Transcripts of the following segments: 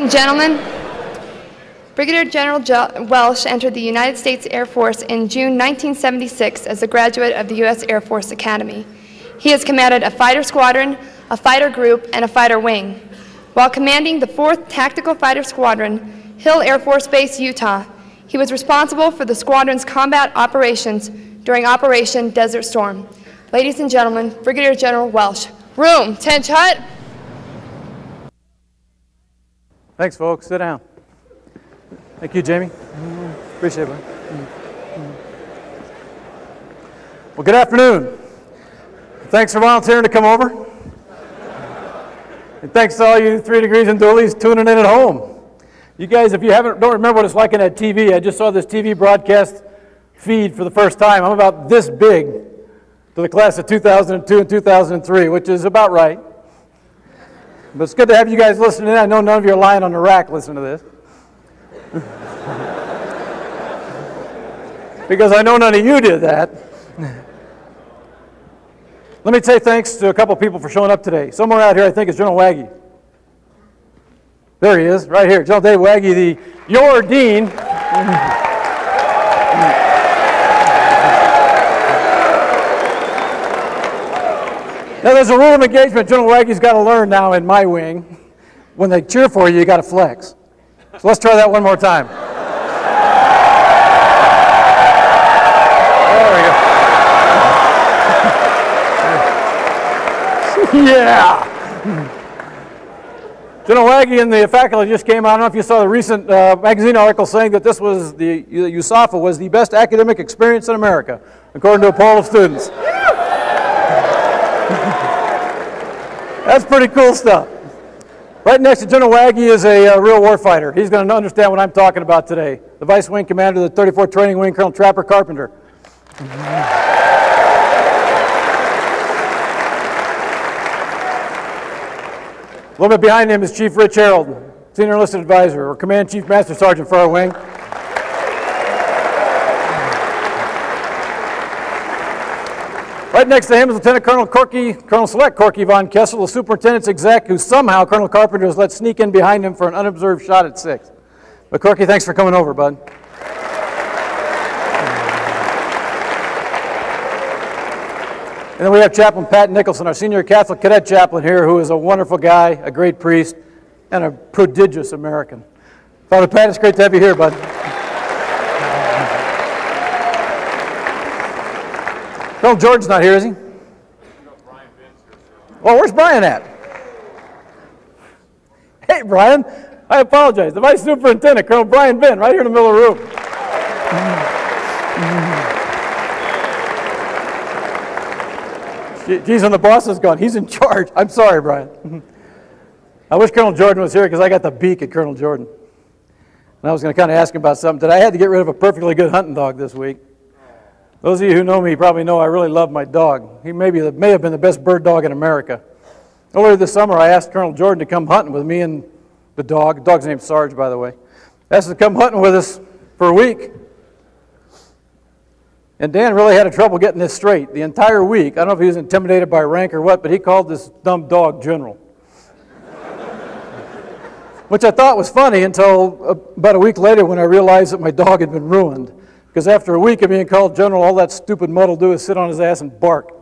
and gentlemen, Brigadier General Welsh entered the United States Air Force in June 1976 as a graduate of the U.S. Air Force Academy. He has commanded a fighter squadron, a fighter group, and a fighter wing. While commanding the 4th Tactical Fighter Squadron, Hill Air Force Base, Utah, he was responsible for the squadron's combat operations during Operation Desert Storm. Ladies and gentlemen, Brigadier General Welsh. Room, Tench Hut. Thanks, folks. Sit down. Thank you, Jamie. Appreciate it. Well, good afternoon. Thanks for volunteering to come over. And thanks to all you three degrees and doolies tuning in at home. You guys, if you haven't, don't remember what it's like in that TV, I just saw this TV broadcast feed for the first time. I'm about this big to the class of 2002 and 2003, which is about right. But it's good to have you guys listening in. I know none of you are lying on the rack listening to this. because I know none of you did that. Let me say thanks to a couple people for showing up today. Somewhere out here, I think, is General Wagie. There he is, right here. General Dave Wagie, the your dean. Now, there's a rule of engagement General Wagie's got to learn now in my wing. When they cheer for you, you got to flex. So let's try that one more time. There we go. yeah. General Wagie and the faculty just came out. I don't know if you saw the recent uh, magazine article saying that this was the USAFA was the best academic experience in America, according to a poll of students. That's pretty cool stuff. Right next to General Wagie is a uh, real warfighter. He's going to understand what I'm talking about today. The Vice Wing Commander of the 34th Training Wing, Colonel Trapper Carpenter. A little bit behind him is Chief Rich Harold, Senior Enlisted Advisor, or Command Chief Master Sergeant for our wing. Right next to him is Lieutenant Colonel Corky, Colonel Select Corky von Kessel, the superintendent's exec, who somehow Colonel Carpenter has let sneak in behind him for an unobserved shot at six. But Corky, thanks for coming over, bud. And then we have Chaplain Pat Nicholson, our senior Catholic cadet chaplain here, who is a wonderful guy, a great priest, and a prodigious American. Father Pat, it's great to have you here, bud. Colonel George's not here, is he? Well, where's Brian at? Hey, Brian, I apologize. The Vice Superintendent, Colonel Brian Benn, right here in the middle of the room. Geez, and the boss is gone. He's in charge. I'm sorry, Brian. I wish Colonel Jordan was here because I got the beak at Colonel Jordan. And I was going to kind of ask him about something. Did I had to get rid of a perfectly good hunting dog this week? Those of you who know me probably know I really love my dog. He may, be the, may have been the best bird dog in America. Earlier this summer, I asked Colonel Jordan to come hunting with me and the dog. The dog's named Sarge, by the way. Asked him to come hunting with us for a week. And Dan really had a trouble getting this straight. The entire week, I don't know if he was intimidated by rank or what, but he called this dumb dog General. Which I thought was funny until about a week later when I realized that my dog had been ruined. Because after a week of being called general, all that stupid mutt will do is sit on his ass and bark.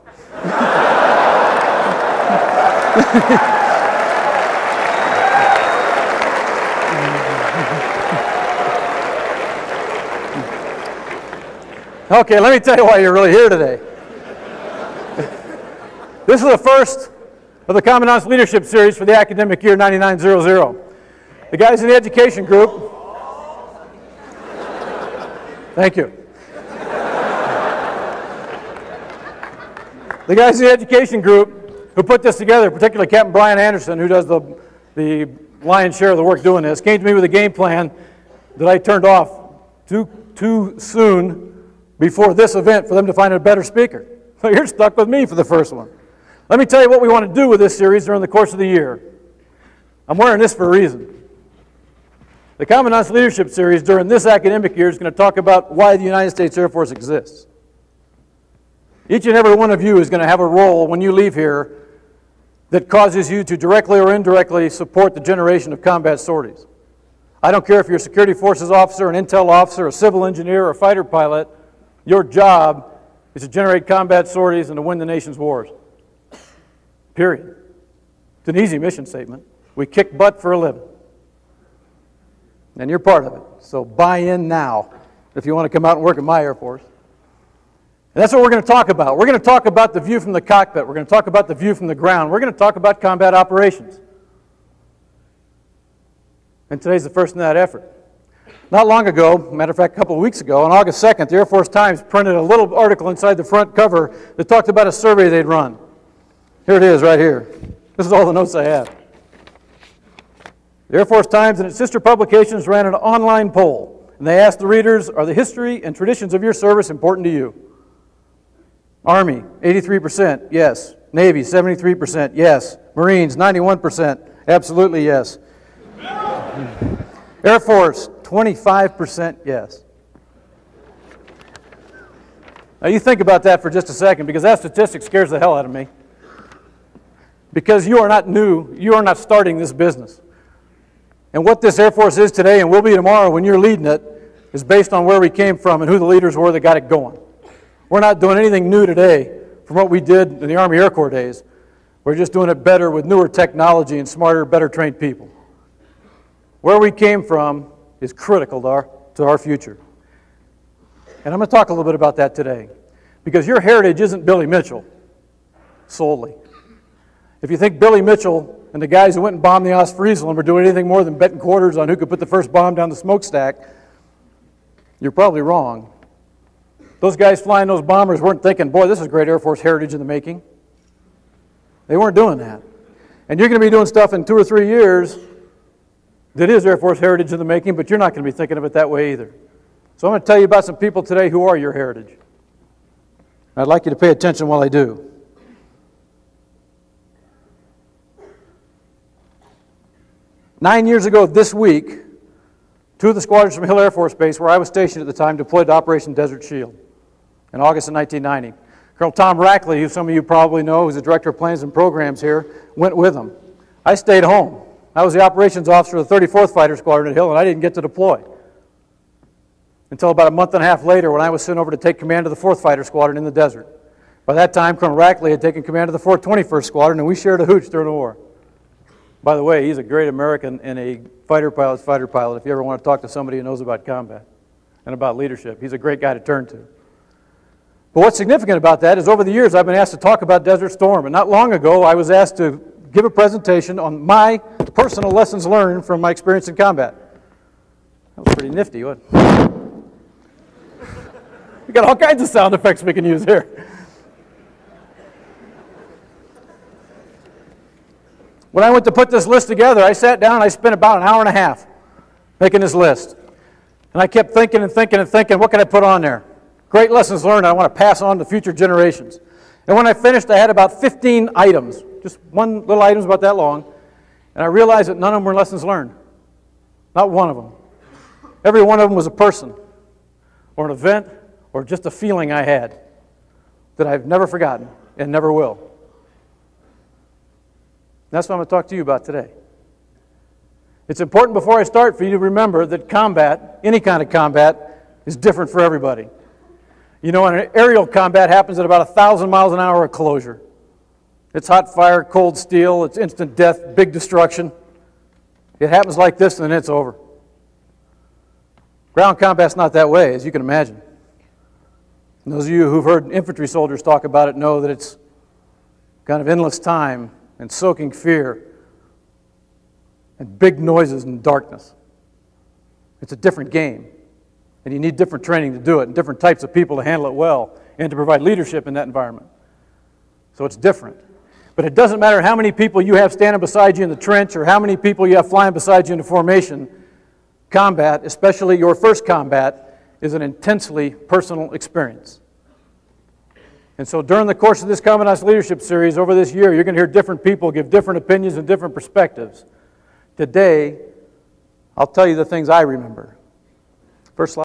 okay, let me tell you why you're really here today. this is the first of the Commandant's Leadership Series for the academic year 9900. The guys in the education group Thank you. the guys in the education group who put this together, particularly Captain Brian Anderson, who does the, the lion's share of the work doing this, came to me with a game plan that I turned off too, too soon before this event for them to find a better speaker. So you're stuck with me for the first one. Let me tell you what we want to do with this series during the course of the year. I'm wearing this for a reason. The Commandant's Leadership Series during this academic year is going to talk about why the United States Air Force exists. Each and every one of you is going to have a role when you leave here that causes you to directly or indirectly support the generation of combat sorties. I don't care if you're a security forces officer, an intel officer, a civil engineer, or a fighter pilot, your job is to generate combat sorties and to win the nation's wars. Period. It's an easy mission statement. We kick butt for a living. And you're part of it. So buy in now if you want to come out and work in my Air Force. And that's what we're going to talk about. We're going to talk about the view from the cockpit. We're going to talk about the view from the ground. We're going to talk about combat operations. And today's the first in that effort. Not long ago, matter of fact, a couple of weeks ago, on August 2nd, the Air Force Times printed a little article inside the front cover that talked about a survey they'd run. Here it is, right here. This is all the notes I have. The Air Force Times and its sister publications ran an online poll, and they asked the readers Are the history and traditions of your service important to you? Army, 83%, yes. Navy, 73%, yes. Marines, 91%, absolutely yes. Air Force, 25% yes. Now, you think about that for just a second because that statistic scares the hell out of me. Because you are not new, you are not starting this business. And what this Air Force is today and will be tomorrow when you're leading it is based on where we came from and who the leaders were that got it going. We're not doing anything new today from what we did in the Army Air Corps days. We're just doing it better with newer technology and smarter, better trained people. Where we came from is critical to our, to our future. And I'm going to talk a little bit about that today. Because your heritage isn't Billy Mitchell solely. If you think Billy Mitchell and the guys who went and bombed the Ostfriesland were doing anything more than betting quarters on who could put the first bomb down the smokestack, you're probably wrong. Those guys flying those bombers weren't thinking, boy, this is great Air Force heritage in the making. They weren't doing that. And you're going to be doing stuff in two or three years that is Air Force heritage in the making, but you're not going to be thinking of it that way either. So I'm going to tell you about some people today who are your heritage. I'd like you to pay attention while I do. Nine years ago this week, two of the squadrons from Hill Air Force Base, where I was stationed at the time, deployed to Operation Desert Shield in August of 1990. Colonel Tom Rackley, who some of you probably know, who's the Director of Plans and Programs here, went with them. I stayed home. I was the operations officer of the 34th Fighter Squadron at Hill, and I didn't get to deploy until about a month and a half later when I was sent over to take command of the 4th Fighter Squadron in the desert. By that time, Colonel Rackley had taken command of the 421st Squadron, and we shared a hooch during the war. By the way, he's a great American and a fighter pilot's fighter pilot if you ever want to talk to somebody who knows about combat and about leadership. He's a great guy to turn to. But what's significant about that is over the years I've been asked to talk about Desert Storm, and not long ago I was asked to give a presentation on my personal lessons learned from my experience in combat. That was pretty nifty, what? We got all kinds of sound effects we can use here. When I went to put this list together, I sat down I spent about an hour and a half making this list. And I kept thinking and thinking and thinking, what can I put on there? Great lessons learned I want to pass on to future generations. And when I finished, I had about 15 items, just one little items about that long. And I realized that none of them were lessons learned. Not one of them. Every one of them was a person, or an event, or just a feeling I had that I've never forgotten and never will. That's what I'm going to talk to you about today. It's important before I start for you to remember that combat, any kind of combat, is different for everybody. You know, an aerial combat happens at about 1,000 miles an hour of closure. It's hot fire, cold steel, it's instant death, big destruction. It happens like this and then it's over. Ground combat's not that way, as you can imagine. And those of you who've heard infantry soldiers talk about it know that it's kind of endless time and soaking fear and big noises and darkness. It's a different game. And you need different training to do it and different types of people to handle it well and to provide leadership in that environment. So it's different. But it doesn't matter how many people you have standing beside you in the trench or how many people you have flying beside you in the formation. Combat, especially your first combat, is an intensely personal experience. And so during the course of this Commandant's Leadership Series over this year, you're going to hear different people give different opinions and different perspectives. Today, I'll tell you the things I remember. First slide.